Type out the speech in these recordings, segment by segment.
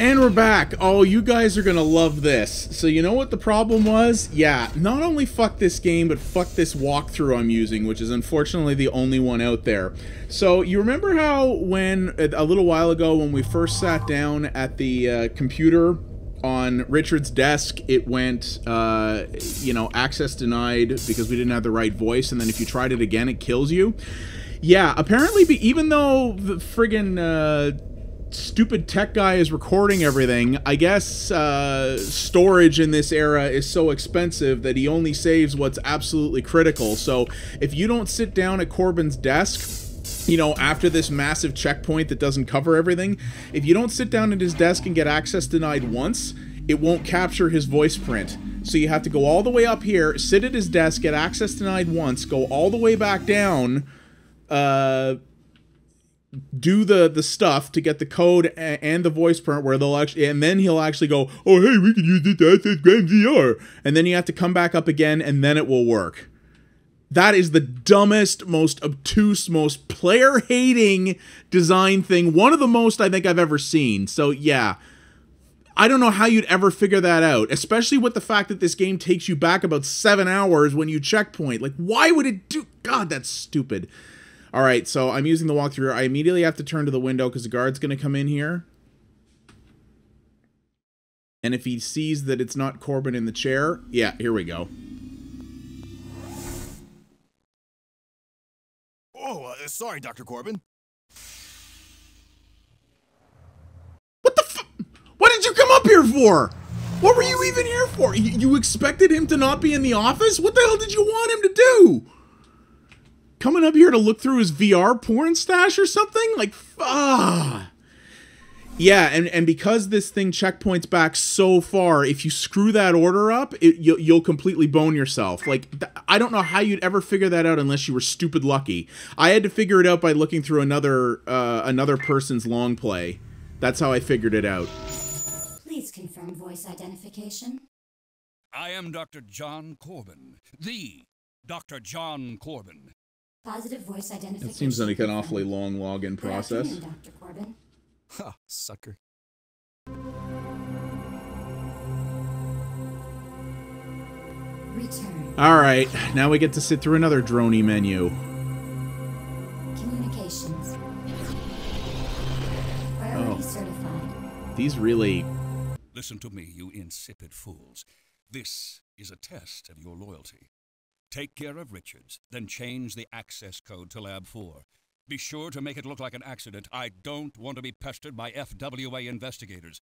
And we're back. Oh, you guys are gonna love this. So you know what the problem was? Yeah, not only fuck this game, but fuck this walkthrough I'm using, which is unfortunately the only one out there. So you remember how when, a little while ago, when we first sat down at the uh, computer on Richard's desk, it went, uh, you know, access denied because we didn't have the right voice, and then if you tried it again, it kills you. Yeah, apparently, even though the friggin' uh, stupid tech guy is recording everything, I guess uh, storage in this era is so expensive that he only saves what's absolutely critical. So if you don't sit down at Corbin's desk, you know, after this massive checkpoint that doesn't cover everything, if you don't sit down at his desk and get access denied once, it won't capture his voice print. So you have to go all the way up here, sit at his desk, get access denied once, go all the way back down, uh, do the the stuff to get the code and, and, the voice print where they'll actually and then he'll actually go oh hey we can use this to access Gram VR and then you have to come back up again and then it will work that is the dumbest most obtuse most player hating design thing one of the most i think i've ever seen so yeah I don't know how you'd ever figure that out, especially with the fact that this game takes you back about seven hours when you checkpoint. Like, why would it do? God, that's stupid. All right, so I'm using the walkthrough. I immediately have to turn to the window because the guard's going to come in here. And if he sees that it's not Corbin in the chair, yeah, here we go. Oh, uh, sorry, Dr. Corbin. What the f- What did you come up here for? What were you even here for? You expected him to not be in the office? What the hell did you want him to do? Coming up here to look through his VR porn stash or something? Like, ah. Yeah, and, and because this thing checkpoints back so far, if you screw that order up, it, you'll, you'll completely bone yourself. Like, I don't know how you'd ever figure that out unless you were stupid lucky. I had to figure it out by looking through another uh, another person's long play. That's how I figured it out. Please confirm voice identification. I am Dr. John Corbin, the Dr. John Corbin. Positive voice identification. It seems like an awfully long login process. Dr. Corbin. Ha, sucker. Return. All right, now we get to sit through another drony menu. Communications. Priority oh. certified. These really. Listen to me, you insipid fools. This is a test of your loyalty. Take care of Richards, then change the access code to Lab 4. Be sure to make it look like an accident. I don't want to be pestered by FWA investigators.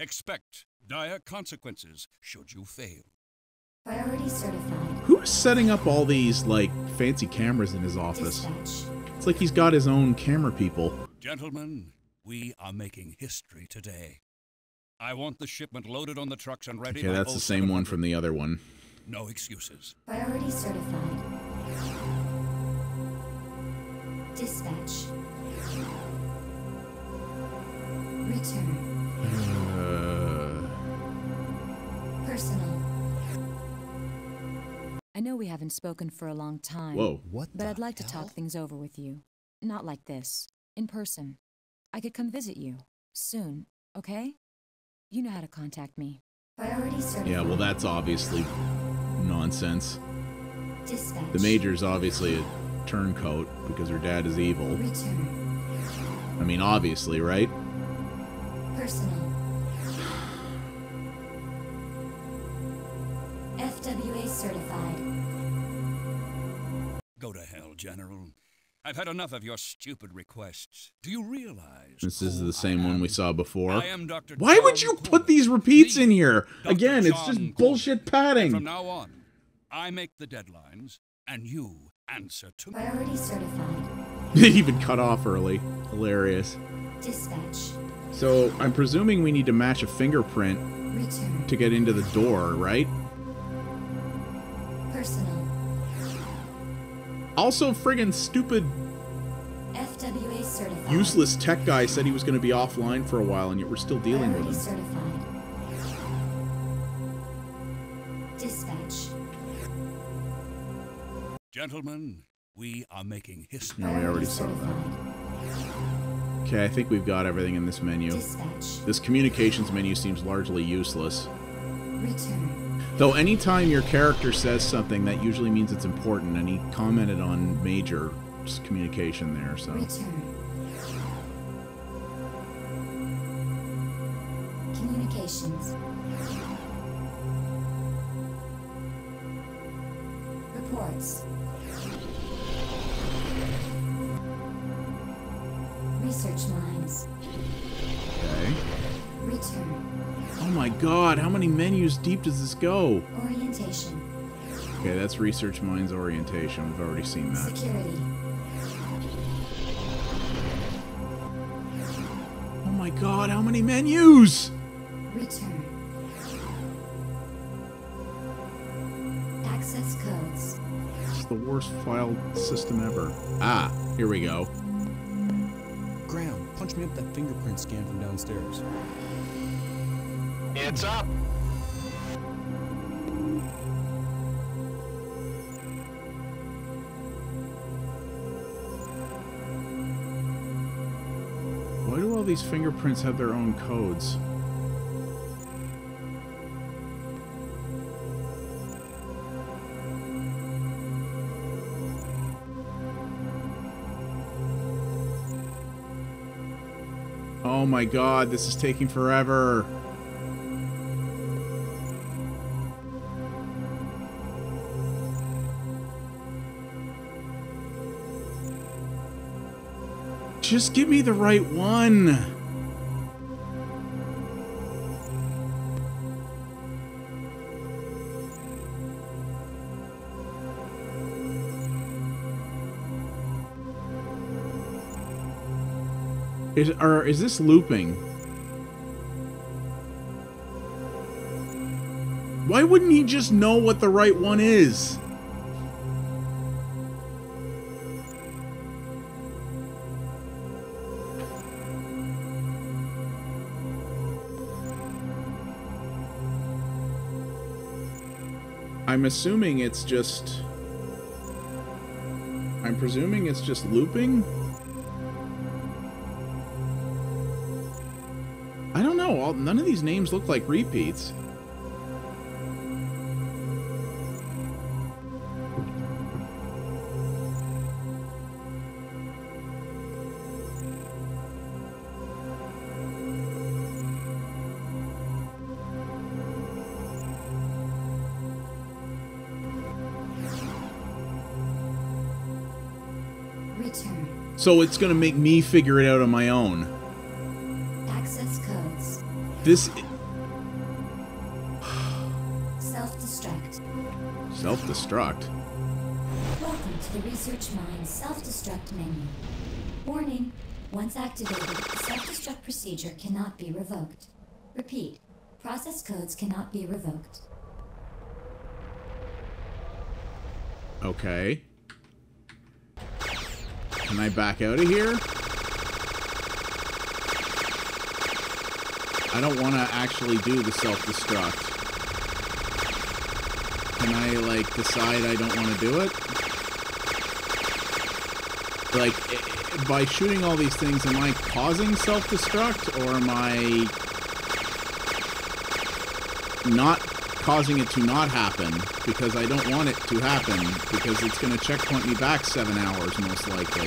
Expect dire consequences should you fail. Priority certified. Who's setting up all these, like, fancy cameras in his office? Dispatch. It's like he's got his own camera people. Gentlemen, we are making history today. I want the shipment loaded on the trucks and ready. Okay, that's the same one from the other one. No excuses. Priority certified. Dispatch. Return. Uh... Personal. I know we haven't spoken for a long time. Whoa. What But I'd like hell? to talk things over with you. Not like this. In person. I could come visit you. Soon, okay? You know how to contact me. Priority certified. Yeah, well, that's obviously nonsense. Dispatch. The Major's obviously a turncoat because her dad is evil. Return. I mean, obviously, right? Personal. FWA certified. Go to hell, General. I've had enough of your stupid requests. Do you realize? This is the same I one we saw before. I am Dr. Why would John you put these repeats the in here? Dr. Again, it's just Corbin. bullshit And padding. From now on, I make the deadlines, and you answer to me. Priority certified. They even cut off early. Hilarious. Dispatch. So, I'm presuming we need to match a fingerprint Return. to get into the door, right? Personal. Also, friggin' stupid, FWA certified. useless tech guy said he was going to be offline for a while, and yet we're still dealing with him. certified. Dispatch. Gentlemen, we are making history. No, we already saw that. Okay, I think we've got everything in this menu. Dispatch. This communications menu seems largely useless. Return. Though anytime your character says something, that usually means it's important, and he commented on major communication there, so. Return. Communications. Reports. God, how many menus deep does this go? Orientation. Okay, that's Research Minds Orientation. We've already seen that. Security. Oh my god, how many menus? Return. Access codes. It's the worst file system ever. Ah, here we go. Graham, punch me up that fingerprint scan from downstairs. It's up. Why do all these fingerprints have their own codes? Oh my god, this is taking forever. Just give me the right one. Is or is this looping? Why wouldn't he just know what the right one is? I'm assuming it's just. I'm presuming it's just looping? I don't know. All, none of these names look like repeats. Return. So it's going to make me figure it out on my own. Access codes. This Self-destruct. self-destruct. Welcome to the Research Minds self-destruct menu. Warning. Once activated, the self-destruct procedure cannot be revoked. Repeat. Process codes cannot be revoked. Okay. Can I back out of here? I don't want to actually do the self-destruct. Can I, like, decide I don't want to do it? Like, i- i- by shooting all these things, am I causing self-destruct, or am I not causing it to not happen because I don't want it to happen because it's going to checkpoint me back seven hours most likely.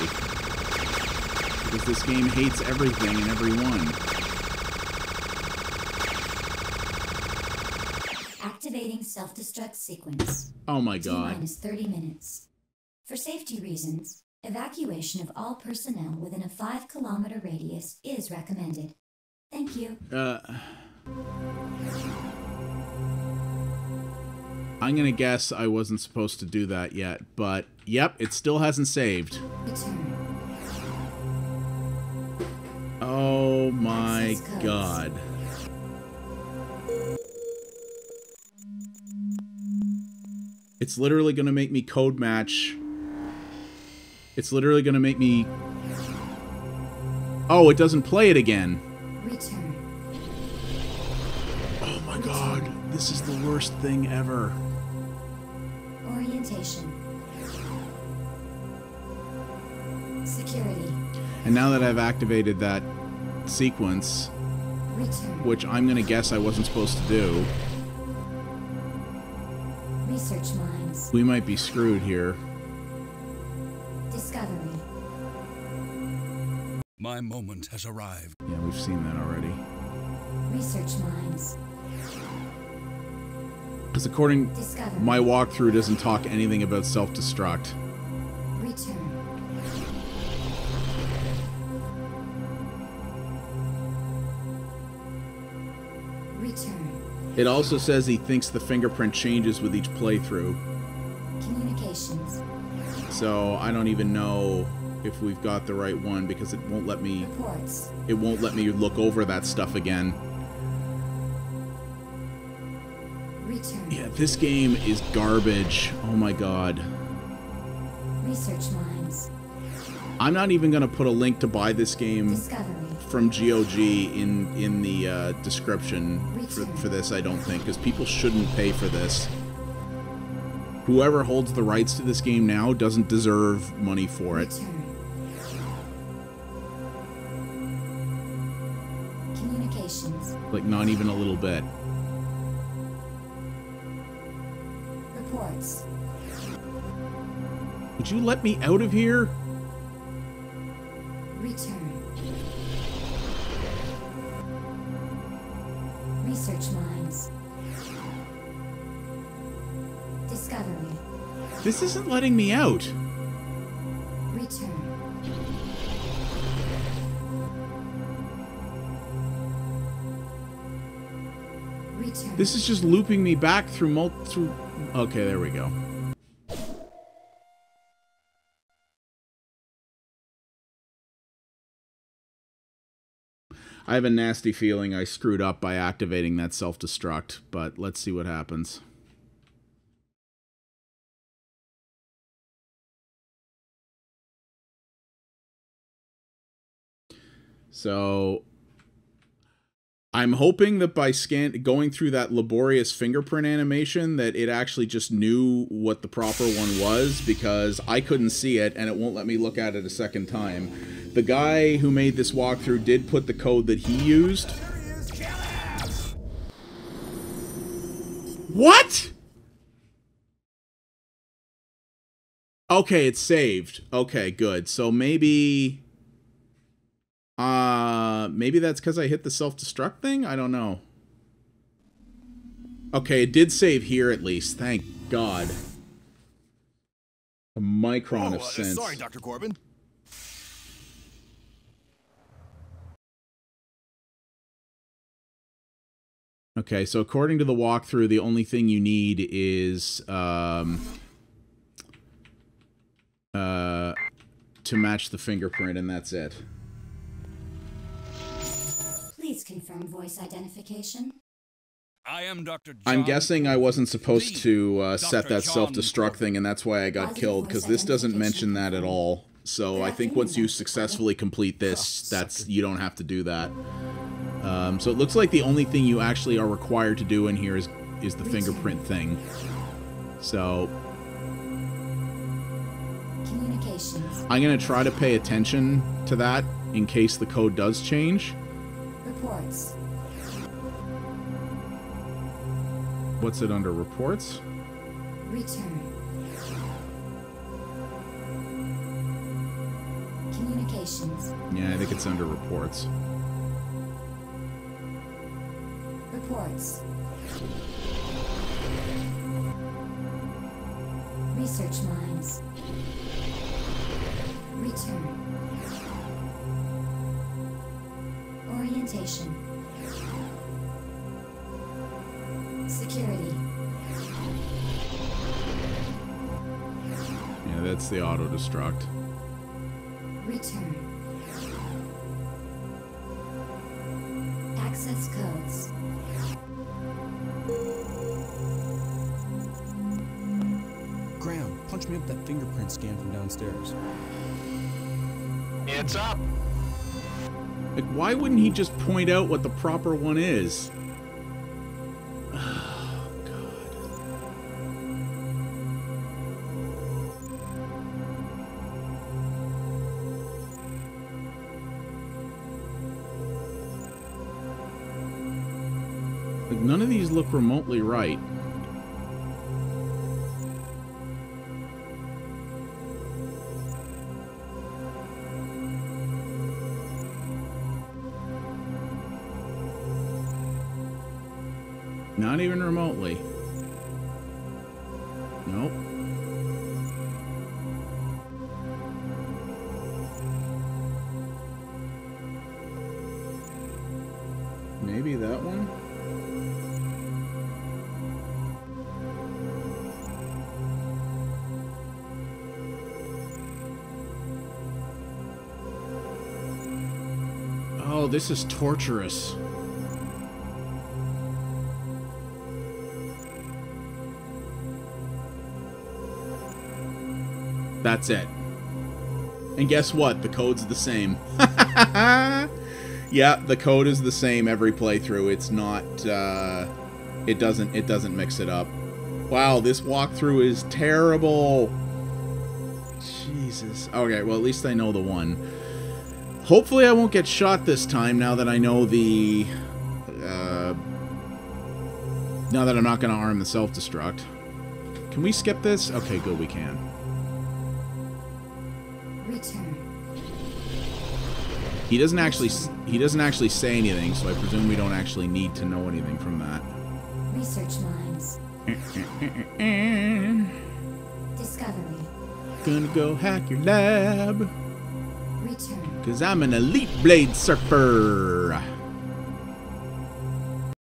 Because this game hates everything and everyone. Activating self-destruct sequence. Oh my god. minus 30 minutes. For safety reasons, evacuation of all personnel within a 5 kilometer radius is recommended. Thank you. Uh, I'm going to guess I wasn't supposed to do that yet, but yep, it still hasn't saved. Oh my god. It's literally going to make me code match. It's literally going to make me. Oh, it doesn't play it again. Return. Oh my god. This is the worst thing ever. And now that I've activated that sequence, which I'm gonna guess I wasn't supposed to do, Research mines. we might be screwed here. Discovery. My moment has arrived. Yeah, we've seen that already. Research mines. Because according Discovery. my walkthrough doesn't talk anything about self-destruct. Return. Return. It also says he thinks the fingerprint changes with each playthrough. Communications. So I don't even know if we've got the right one because it won't let me Reports. it won't let me look over that stuff again. Return. Yeah, this game is garbage. Oh my god. Research mines. I'm not even gonna put a link to buy this game Discovery. From GOG in in the uh, description for, for this. I don't think because people shouldn't pay for this. Whoever holds the rights to this game now doesn't deserve money for it. Communications. Like not even a little bit. Reports. Would you let me out of here? This isn't letting me out. Return. Return. This is just looping me back through mul through. Okay, there we go. I have a nasty feeling I screwed up by activating that self-destruct, but let's see what happens. So I'm hoping that by scan going through that laborious fingerprint animation that it actually just knew what the proper one was because I couldn't see it and it won't let me look at it a second time. The guy who made this walkthrough did put the code that he used. What? Okay, it's saved. Okay, good. So maybe uh, maybe that's because I hit the self-destruct thing? I don't know. Okay, it did save here at least. Thank God. A micron Oh, of uh, sense. sorry, Dr. Corbin. Okay, so according to the walkthrough, the only thing you need is um, uh, to match the fingerprint, and that's it. Please confirm voice identification. I am Dr. John. I'm guessing I wasn't supposed to uh, set that John self-destruct thing, and that's why I got Positive killed. Because this doesn't mention that at all. So I think once you successfully complete this, that's you don't have to do that. Um, so it looks like the only thing you actually are required to do in here is is the fingerprint thing. So I'm gonna try to pay attention to that in case the code does change. Reports. What's it under reports? Return. Communications. Yeah, I think it's under reports. Reports. Research mines. Return. Orientation. Security. Yeah, that's the auto destruct. Return. Access codes. Graham, punch me up that fingerprint scan from downstairs. It's up. Like, why wouldn't he just point out what the proper one is? Like, none of these look remotely right. Not even remotely. Nope. Maybe that one? Oh, this is torturous. That's it. And guess what? The code's the same. yeah, the code is the same every playthrough. It's not uh it doesn't it doesn't mix it up. Wow, this walkthrough is terrible. Jesus. Okay, well at least I know the one. Hopefully I won't get shot this time now that I know the uh now that I'm not going to arm the self-destruct. Can we skip this? Okay, good, we can. He doesn't actually he doesn't actually say anything, so I presume we don't actually need to know anything from that. Research lines. Discovery. Gonna go hack your lab, Return. cause I'm an elite blade surfer.